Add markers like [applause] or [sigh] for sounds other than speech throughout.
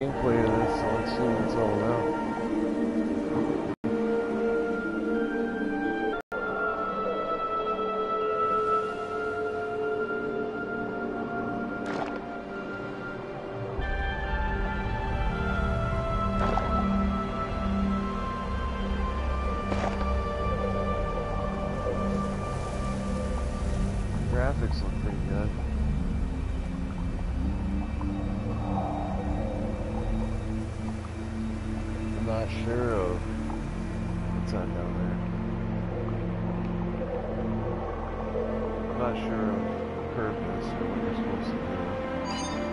gameplay of this, so let's see what it's all about. Not sure of purpose or what you're supposed to do.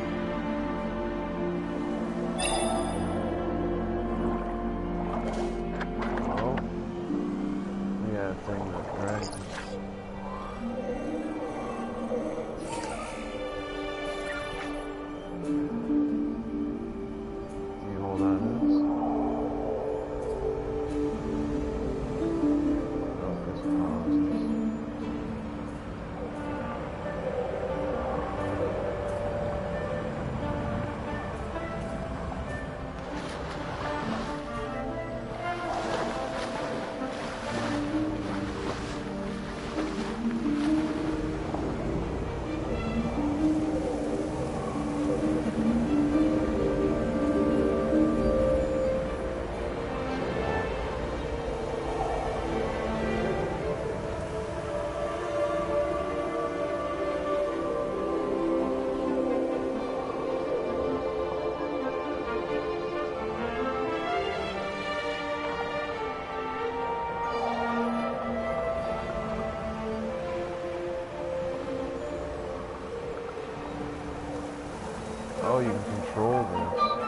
you can control this.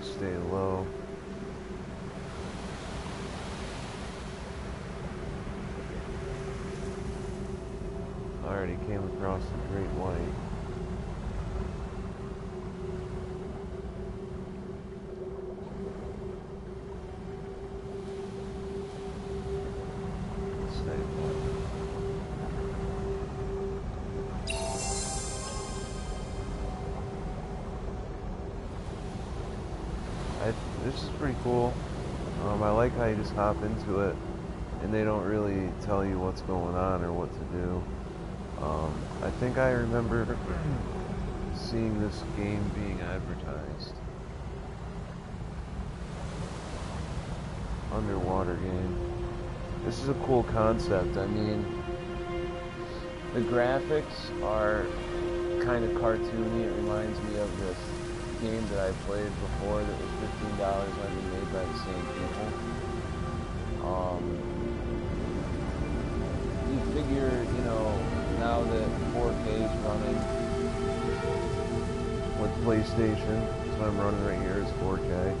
Try stay low. I already came across the great white. Um, I like how you just hop into it and they don't really tell you what's going on or what to do. Um, I think I remember [clears throat] seeing this game being advertised. Underwater game. This is a cool concept. I mean, the graphics are kind of cartoony. It reminds me of this game that I played before that was fifteen dollars on be made by the same people. Um, you figure, you know, now that 4K is running with PlayStation, so I'm running right here is 4K.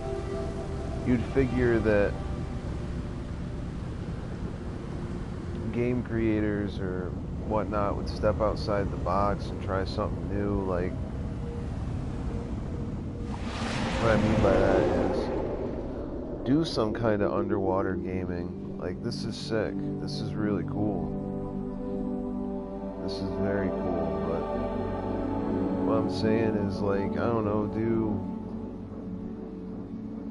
You'd figure that game creators or whatnot would step outside the box and try something new, like what I mean by that do some kind of underwater gaming. Like this is sick. This is really cool. This is very cool, but what I'm saying is like I don't know, do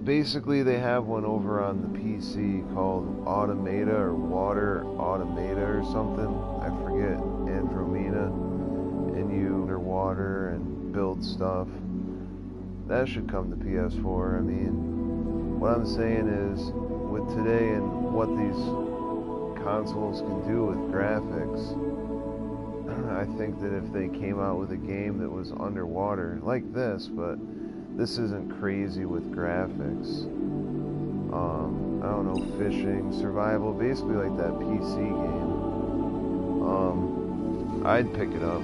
basically they have one over on the PC called Automata or Water Automata or something. I forget. Andromeda and you underwater and build stuff that should come to PS4. I mean, what I'm saying is, with today and what these consoles can do with graphics, [clears throat] I think that if they came out with a game that was underwater, like this, but this isn't crazy with graphics. Um, I don't know, fishing, survival, basically like that PC game. Um, I'd pick it up.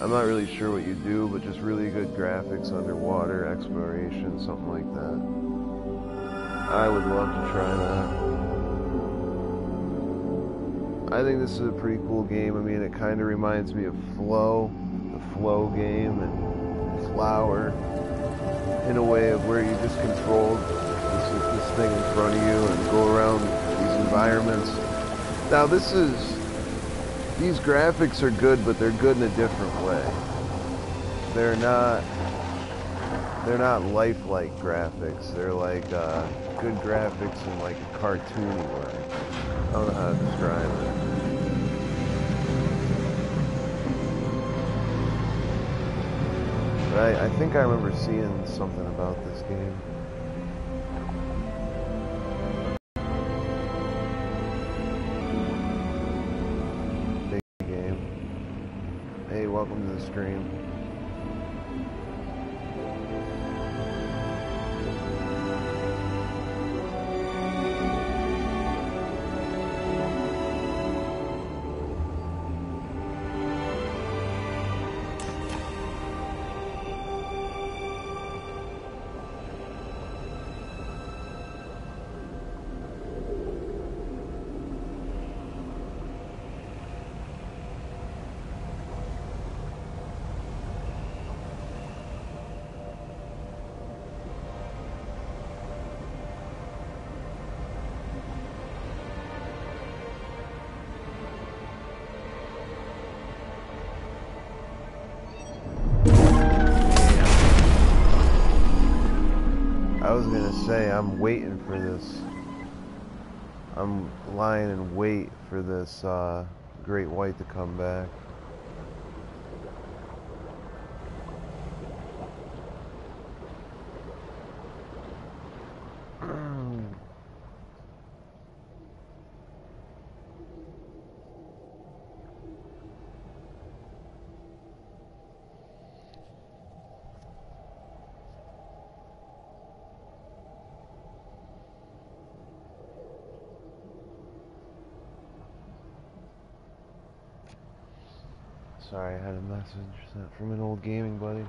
I'm not really sure what you do, but just really good graphics underwater, exploration, something like that. I would love to try that. I think this is a pretty cool game. I mean, it kind of reminds me of Flow, the Flow game, and Flower, in a way of where you just control this, this thing in front of you and go around these environments. Now, this is these graphics are good, but they're good in a different way. They're not they're not lifelike graphics. They're like uh, good graphics in like a cartoony way. I don't know how to describe it. But I, I think I remember seeing something about this game. Big game. Hey, welcome to the stream. Say I'm waiting for this. I'm lying in wait for this uh, great white to come back. Sorry, I had a message from an old gaming buddy.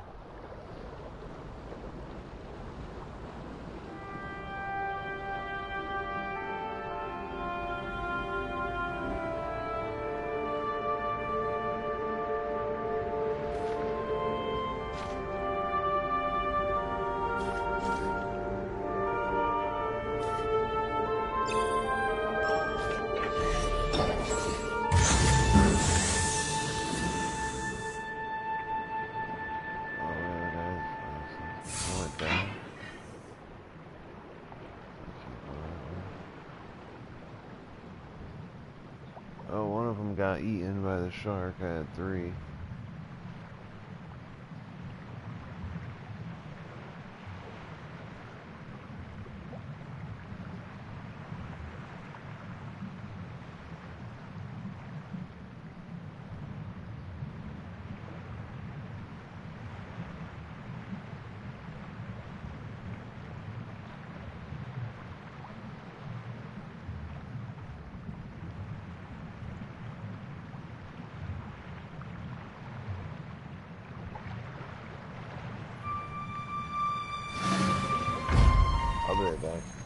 eaten by the shark at 3. over it, though.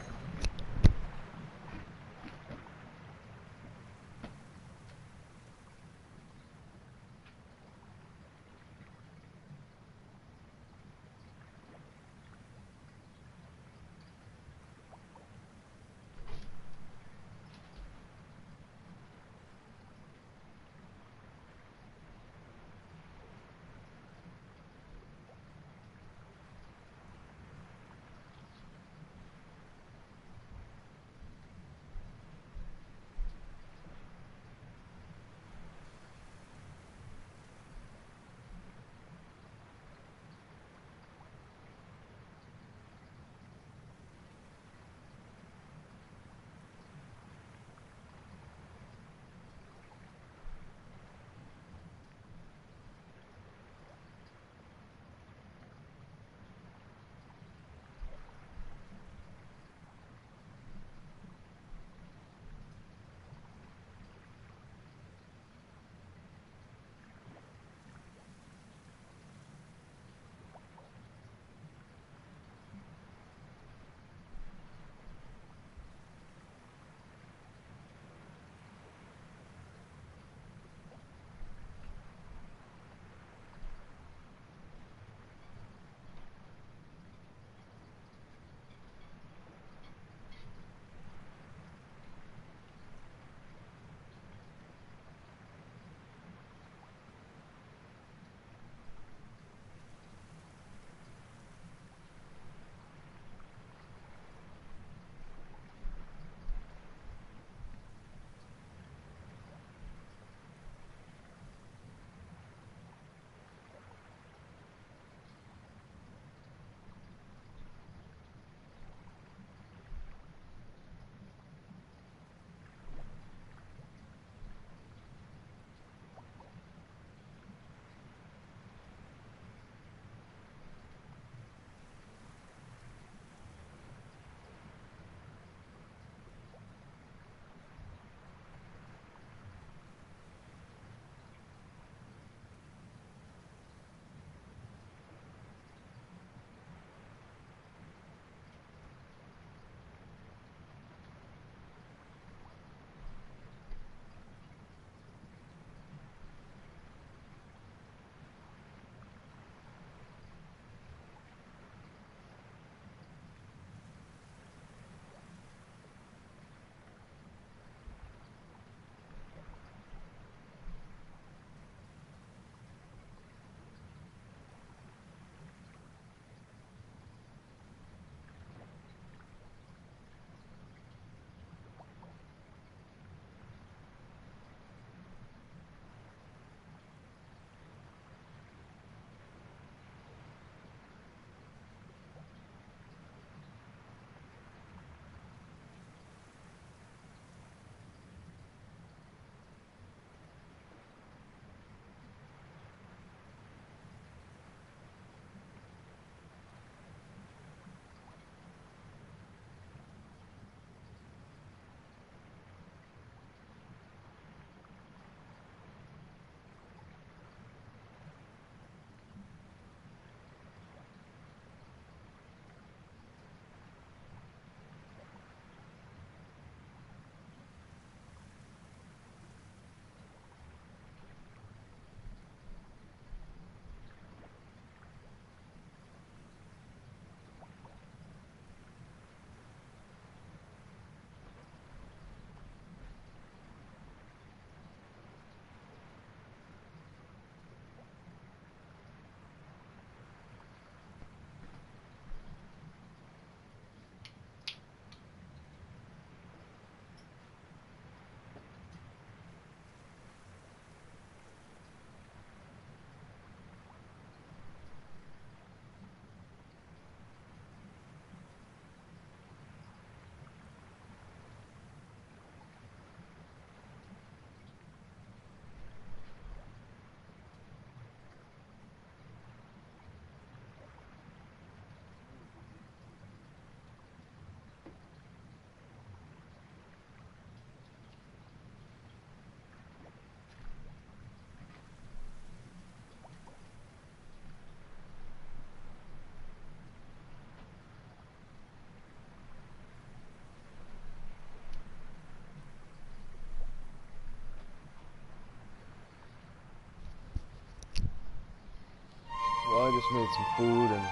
Just made some food and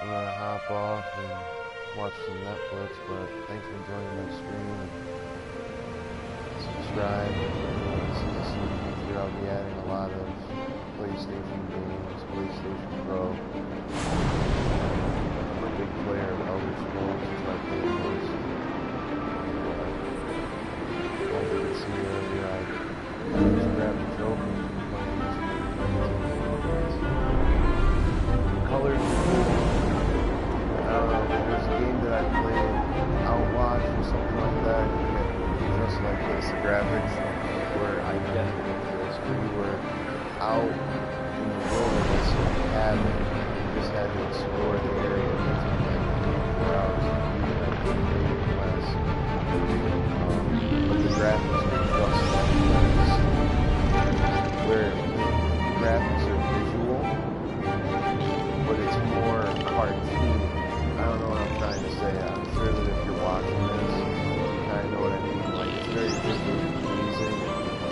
I'm gonna hop off and watch some Netflix, but thanks for joining my stream and subscribe. See the future, I'll be adding a lot of PlayStation games, PlayStation Pro. I'm a big player of Elder Scrolls, which I play most. You can see earlier, I just grabbed a trophy graphics were identical to this, you were out in the wilderness in a cabin, you just had to explore the area, it like 24 hours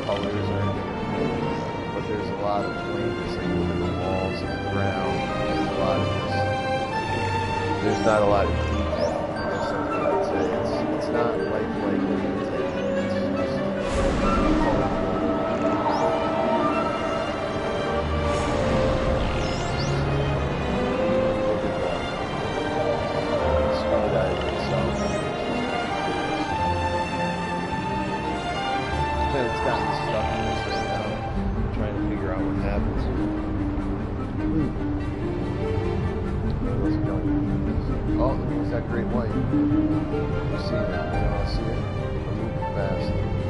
colors are but there's a lot of planes, like, within the walls and the ground. There's a lot of just, there's not a lot of detail. I guess I'd say. It's, it's not lifelike Oh, there's that great white. You see that? You'll see it. We're moving fast.